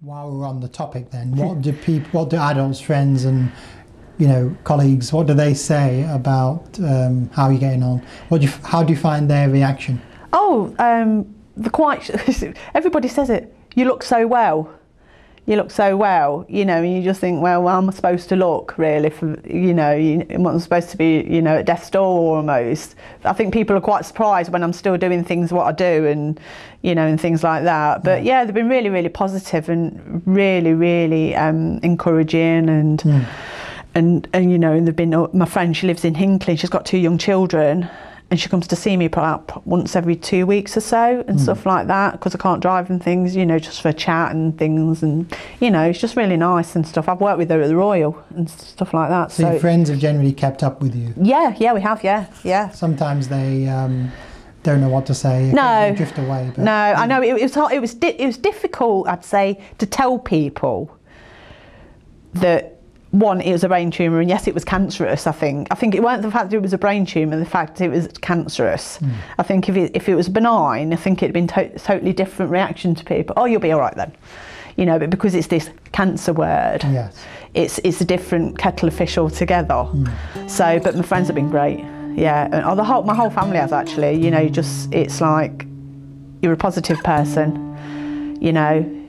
While we're on the topic, then, what do people, what do adults, friends, and you know, colleagues, what do they say about um, how you're getting on? What do you, how do you find their reaction? Oh, um, the quite. everybody says it. You look so well. You look so well, you know, and you just think, well, well, am I supposed to look really? For you know, you, I'm supposed to be, you know, at death's door almost. I think people are quite surprised when I'm still doing things what I do, and you know, and things like that. But yeah, they've been really, really positive and really, really um, encouraging and. Mm. And, and you know, and they've been my friend. She lives in Hinckley. She's got two young children, and she comes to see me once every two weeks or so and mm. stuff like that because I can't drive and things, you know, just for chat and things and you know, it's just really nice and stuff. I've worked with her at the Royal and stuff like that. So, so your friends have generally kept up with you? Yeah, yeah, we have, yeah, yeah. Sometimes they um, don't know what to say. No, drift away. But, no, I know it, it was it was it was difficult. I'd say to tell people that one, it was a brain tumour, and yes, it was cancerous. I think. I think it weren't the fact that it was a brain tumour, the fact it was cancerous. Mm. I think if it, if it was benign, I think it'd been to- totally different reaction to people. Oh, you'll be all right then, you know. But because it's this cancer word, yes. it's it's a different kettle of fish altogether. Mm. So, but my friends have been great. Yeah, and oh, the whole my whole family has actually. You know, just it's like you're a positive person. You know,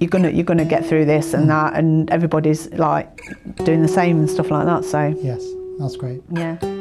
you're gonna you're gonna get through this and mm. that, and everybody's like doing the same and stuff like that. So yes, that's great. Yeah.